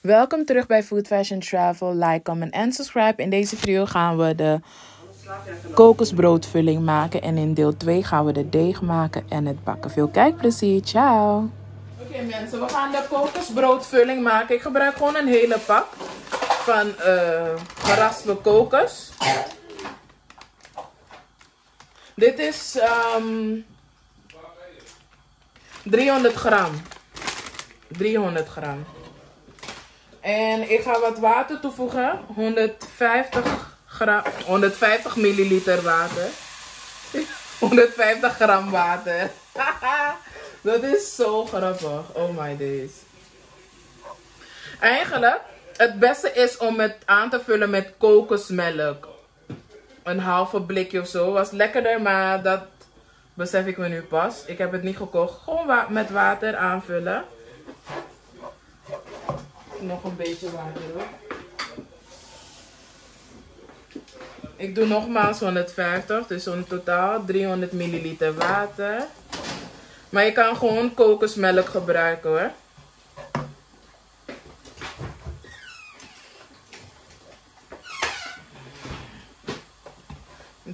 Welkom terug bij Food Fashion Travel. Like, comment en subscribe. In deze video gaan we de kokosbroodvulling maken. En in deel 2 gaan we de deeg maken en het bakken. Veel kijkplezier. Ciao! Oké mensen, we gaan de kokosbroodvulling maken. Ik gebruik gewoon een hele pak van uh, geraspe kokos. Dit is um, 300 gram. 300 gram. En ik ga wat water toevoegen. 150 gram, 150 milliliter water. 150 gram water. Dat is zo grappig. Oh my days. Eigenlijk, het beste is om het aan te vullen met kokosmelk. Een halve blikje of zo. Was lekkerder, maar dat besef ik me nu pas. Ik heb het niet gekocht. Gewoon met water aanvullen. Nog een beetje water. Ik doe nogmaals 150, dus in totaal 300 milliliter water. Maar je kan gewoon kokosmelk gebruiken hoor.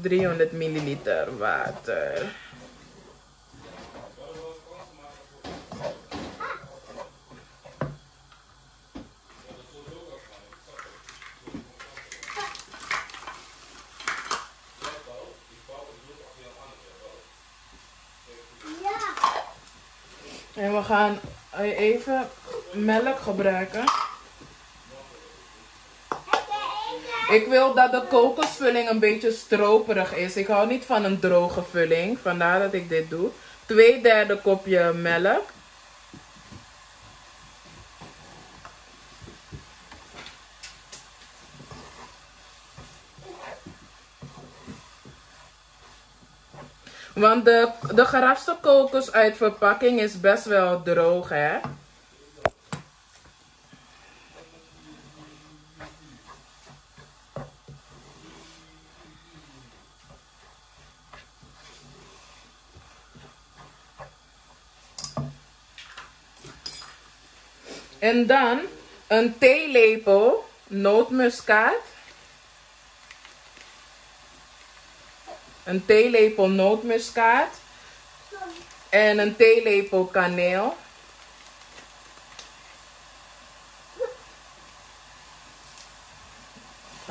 ...300 milliliter water. En we gaan even melk gebruiken. Ik wil dat de kokosvulling een beetje stroperig is. Ik hou niet van een droge vulling. Vandaar dat ik dit doe. Twee derde kopje melk. Want de, de geraspte kokos uit verpakking is best wel droog, hè. En dan een theelepel nootmuskaat. Een theelepel nootmuskaat en een theelepel kaneel.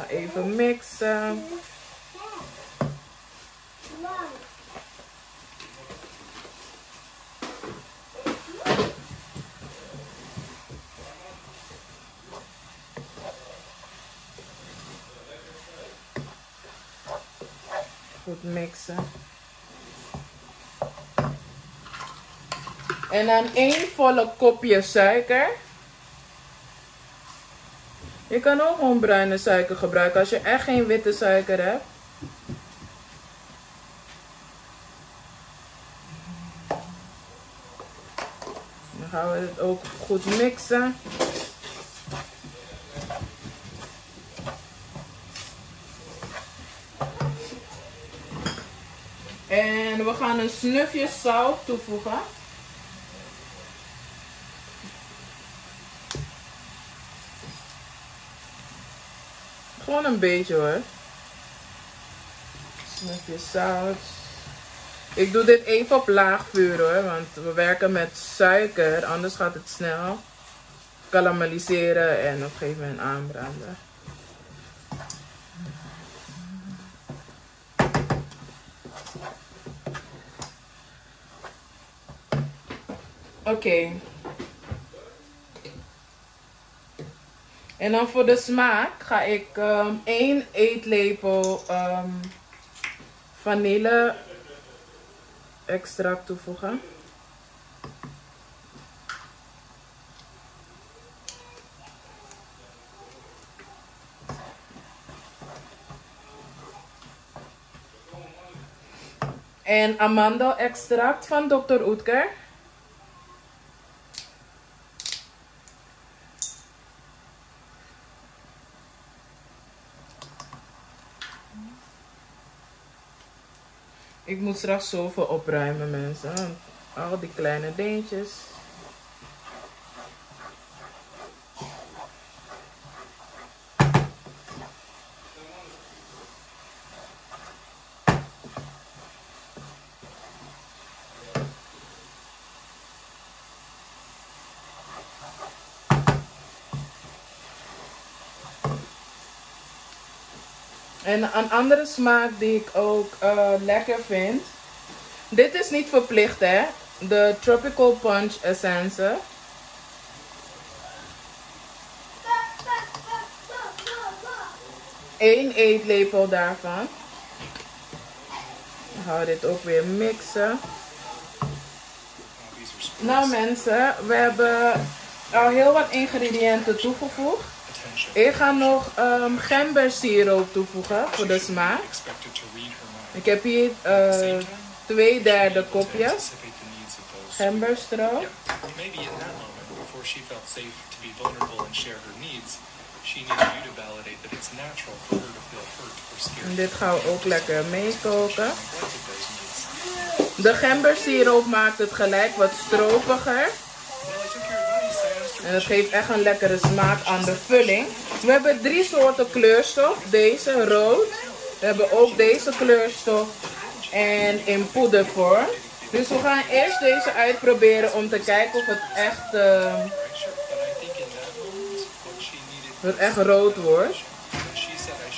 Even mixen. Goed mixen. En dan één volle kopje suiker. Je kan ook gewoon bruine suiker gebruiken als je echt geen witte suiker hebt. Dan gaan we het ook goed mixen. We gaan een snufje zout toevoegen. Gewoon een beetje hoor. Snufje zout. Ik doe dit even op laag vuur hoor, want we werken met suiker, anders gaat het snel karamelliseren en op een gegeven moment aanbranden. Oké. En dan voor de smaak ga ik um, één eetlepel um, vanille extract toevoegen. En amandel extract van Dr. Oetker. Ik moet straks zoveel opruimen mensen. Al die kleine dingetjes. En een andere smaak die ik ook uh, lekker vind. Dit is niet verplicht hè. De Tropical Punch Essence. Eén eetlepel daarvan. Gaan we dit ook weer mixen. Nou mensen, we hebben al heel wat ingrediënten toegevoegd. Ik ga nog um, gembersiroop toevoegen voor de smaak. Ik heb hier uh, twee derde kopjes gemberstroop. En dit gaan we ook lekker meekoken. De gembersiroop maakt het gelijk wat stropiger. En het geeft echt een lekkere smaak aan de vulling. We hebben drie soorten kleurstof. Deze rood. We hebben ook deze kleurstof. En in poedervorm. Dus we gaan eerst deze uitproberen om te kijken of het echt, uh, het echt rood wordt.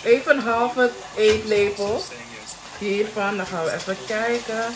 Even een halve eetlepel hiervan. Dan gaan we even kijken.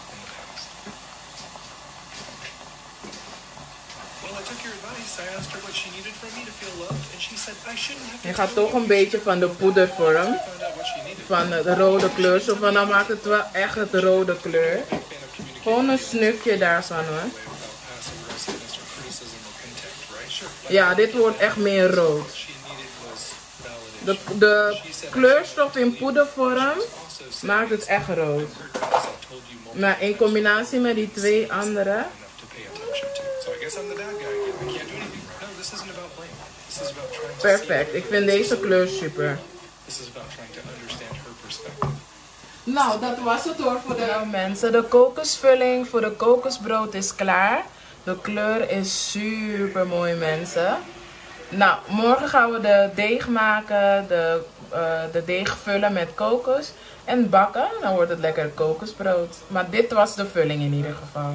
Je gaat toch een beetje van de poedervorm, van de rode kleur, zo van dan maakt het wel echt het rode kleur. Gewoon een snufje daarvan hoor. Ja, dit wordt echt meer rood. De, de kleurstof in poedervorm maakt het echt rood. Maar in combinatie met die twee andere Perfect. Ik vind deze kleur super. Nou, dat was het hoor voor de mensen. De kokosvulling voor de kokosbrood is klaar. De kleur is super mooi mensen. Nou, morgen gaan we de deeg maken, de, uh, de deeg vullen met kokos en bakken. Dan wordt het lekker kokosbrood. Maar dit was de vulling in ieder geval.